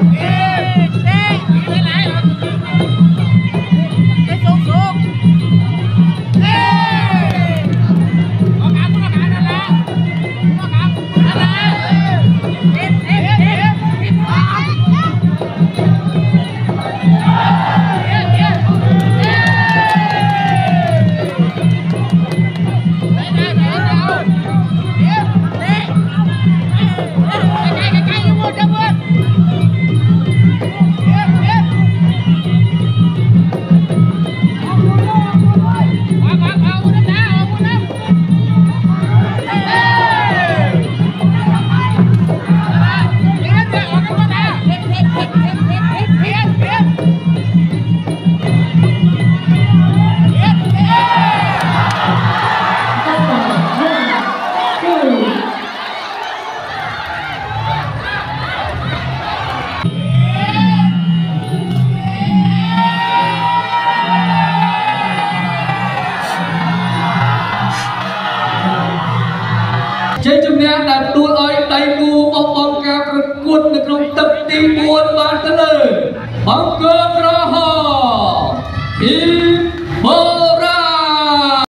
Yeah. ជ័យជំនះដែលផ្ដួលឲ្យដៃគូបោះបង់ការប្រកួតនៅក្នុងទឹកទី4បានទៅលើអង្គរក្រហម